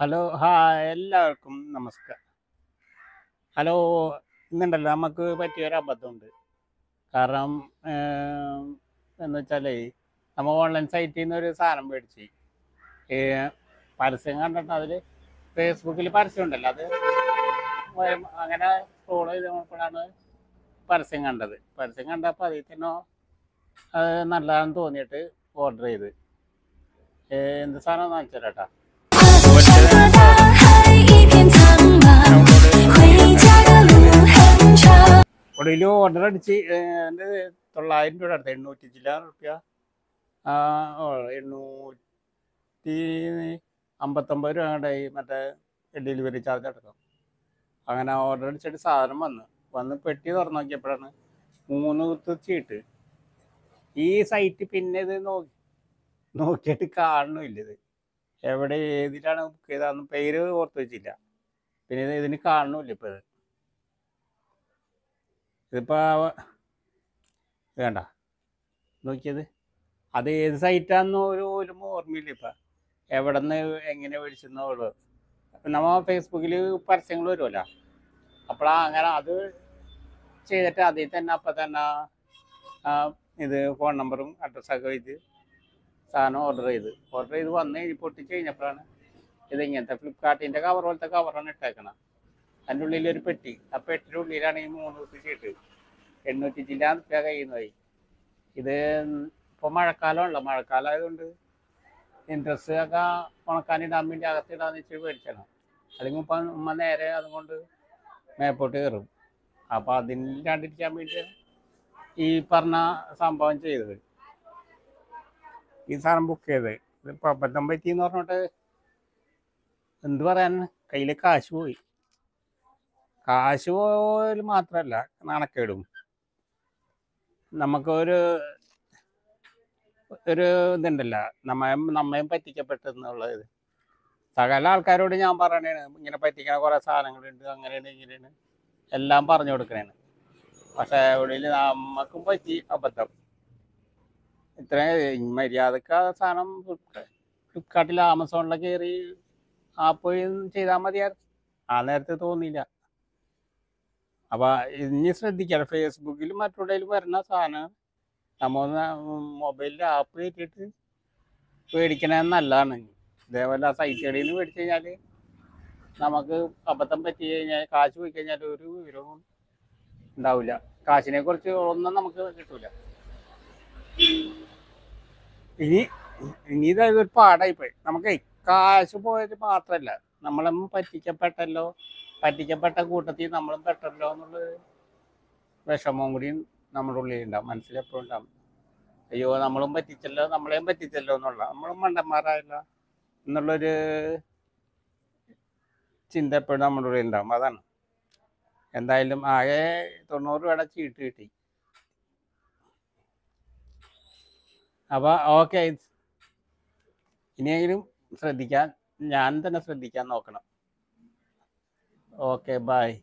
Hello ഹാ എല്ലാവർക്കും നമസ്കാരം. ഹലോ ഇന്നുണ്ടല്ലോ നമുക്ക് പറ്റിയൊരു അബദ്ധമുണ്ട്. കാരണം എന്ന് വെച്ചാലേ നമ്മൾ ഓൺലൈൻ സൈറ്റിൽ നിന്ന് ഒരു സാധനം മേടിച്ച്. പരസ്യം കണ്ടിട്ട് അതിൽ ഫേസ്ബുക്കിൽ പരസ്യം ഉണ്ടല്ലോ അത് അങ്ങനെ സ്ക്രോൾ ചെയ്ത് നോക്കുമ്പോഴാണ് പരസ്യം കണ്ടത്. പരസ്യം കണ്ടപ്പോൾ അതിൽ തന്നെ അത് നല്ലതാണെന്ന് തോന്നിയിട്ട് ഓർഡർ ചെയ്ത്. എന്ത് സാധനം വെച്ചാൽ തരാട്ടാ ഒടുവിൽ ഓർഡർ അടിച്ച് എന്റെ തൊള്ളായിരം രൂപ അടുത്ത് എണ്ണൂറ്റി ചില്ലാറ് റുപ്യ. എണ്ണൂറ്റി അമ്പത്തൊമ്പത് രൂപ കണ്ടായി മറ്റേ ഡെലിവറി ചാർജ് അടക്കം. അങ്ങനെ ഓർഡർ അടിച്ചിട്ട് സാധനം വന്നു വന്ന് പെട്ടി തുറന്നു നോക്കിയപ്പോഴാണ് മൂന്ന് കുത്ത് ചീട്ട്. ഈ സൈറ്റ് പിന്നെ ഇത് നോക്കി നോക്കിയിട്ട് കാണുന്നില്ല ഇത്. എവിടെ ഏതിലാണ് ബുക്ക് ചെയ്തതെന്ന് പേര് ഓർത്ത് വെച്ചില്ല. പിന്നെ ഇത് ഇതിന് കാണുന്നില്ല ഇപ്പോൾ ഇത്. ഇതിപ്പോൾ വേണ്ട. നോക്കിയത്. അത് ഏത് സൈറ്റാണെന്ന് ഒരു ഒരു ഓർമ്മയില്ല ഇപ്പം. എവിടെ നിന്ന് എങ്ങനെ മേടിച്ചെന്നുള്ളത് നമ്മൾ ഫേസ്ബുക്കിൽ പരസ്യങ്ങൾ വരുമല്ലോ അപ്പോൾ അങ്ങനെ അത് ചെയ്തിട്ട് അതിൽ തന്നെ അപ്പം തന്നെ ഇത് ഫോൺ നമ്പറും അഡ്രസ്സൊക്കെ വെച്ച് സാധനം ഓർഡർ ചെയ്ത്. ഓർഡർ ചെയ്ത് വന്ന് കഴിഞ്ഞ് പൊട്ടിച്ച് കഴിഞ്ഞപ്പോഴാണ് ഇത് ഇങ്ങനത്തെ ഫ്ലിപ്കാർട്ടിന്റെ കവർ പോലത്തെ കവറാണ് ഇട്ടേക്കണം അതിന്റെ ഉള്ളിൽ ഒരു പെട്ടി. ആ പെട്ടിയുടെ ഉള്ളിലാണ് ഈ മൂന്ന് കുപ്പി ചീട്ട് എണ്ണൂറ്റി ചില്ലാൻ റുപ്യ കഴിയുന്നതായി ഇത് ഇപ്പോൾ മഴക്കാലമല്ല മഴക്കാലം ആയതുകൊണ്ട് ഇൻട്രസ്റ്റ് ഒക്കെ ഉണക്കാനിടാൻ വേണ്ടി അകത്തിടാന്ന് വെച്ചിട്ട് മേടിച്ചാണ് അല്ലെങ്കിൽ ഇപ്പം ഉമ്മ നേരെ അതുകൊണ്ട് മേപ്പോട്ട് കയറും. അപ്പം അതിന് കണ്ടിരിക്കാൻ വേണ്ടിയാണ് ഈ പറഞ്ഞ സംഭവം ചെയ്തത്. ഈ സാധനം ബുക്ക് ചെയ്തത്. ഇതിപ്പോൾ അബദ്ധം പറ്റിയെന്ന് പറഞ്ഞിട്ട് എന്ത് പറയാൻ? കയ്യിൽ കാശ് പോയി. കാശ് പോയാൽ മാത്രമല്ല നാണക്കേടും. നമുക്കൊരു ഒരു ഇതുണ്ടല്ല നമ്മ നമ്മയും പറ്റിക്കപ്പെട്ടെന്നുള്ളത് സകല ആൾക്കാരോട് ഞാൻ പറയണേണ് ഇങ്ങനെ പറ്റിക്കണ കുറേ സാധനങ്ങളുണ്ട് അങ്ങനെയാണ് ഇങ്ങനെയാണ് എല്ലാം പറഞ്ഞു കൊടുക്കണേണ്. പക്ഷെ ഉള്ളിൽ നമുക്കും പറ്റി അബദ്ധം. ഇത്രയും മര്യാദയ്ക്ക് ആ സാധനം ഫ്ലിപ്കാർട്ടിൽ ആമസോണിലൊക്കെ കയറി ആപ്പ് ചെയ്താൽ മതിയായിരുന്നു. ആ നേരത്തെ തോന്നിയില്ല. അപ്പൊ ഇനി ശ്രദ്ധിക്കണം. ഫേസ്ബുക്കിലും മറ്റുള്ളതിലും വരുന്ന സാധനം നമ്മൾ മൊബൈലിൽ ആപ്പ് കയറ്റിയിട്ട് മേടിക്കണത് നല്ലതാണ്. ഇതേപോലെ സൈറ്റുകളിൽ നിന്ന് മേടിച്ചു കഴിഞ്ഞാൽ നമുക്ക് അബദ്ധം പറ്റി കഴിഞ്ഞാൽ കാശ് പോയി കഴിഞ്ഞാൽ ഒരു വിവരവും ഉണ്ടാവില്ല. കാശിനെ കുറിച്ച് ഒന്നും നമുക്ക് കിട്ടൂല. ഇനി ഇനി ഇതൊരു പാടായിപ്പോയി. നമുക്ക് കാശ് പോയത് മാത്രമല്ല നമ്മളൊന്നും പറ്റിക്കപ്പെട്ടല്ലോ. പറ്റിക്കപ്പെട്ട കൂട്ടത്തിൽ നമ്മളും പെട്ടല്ലോ എന്നുള്ള വിഷമവും കൂടി നമ്മുടെ ഉള്ളിൽ ഉണ്ടാവും മനസ്സിലെപ്പോഴും ഉണ്ടാവും. അയ്യോ നമ്മളും പറ്റിച്ചല്ലോ നമ്മളെയും പറ്റിച്ചല്ലോ എന്നുള്ള നമ്മളും മണ്ടന്മാരായില്ല എന്നുള്ളൊരു ചിന്ത എപ്പോഴും നമ്മുടെ ഉള്ളിൽ ഉണ്ടാവും അതാണ്. എന്തായാലും ആകെ തൊണ്ണൂറ് രൂപയുടെ ചീട്ട് കിട്ടി. അപ്പോൾ ഓക്കെ ഇനിയെങ്കിലും ശ്രദ്ധിക്കാൻ ഞാൻ തന്നെ ശ്രദ്ധിക്കാൻ നോക്കണം. Okay bye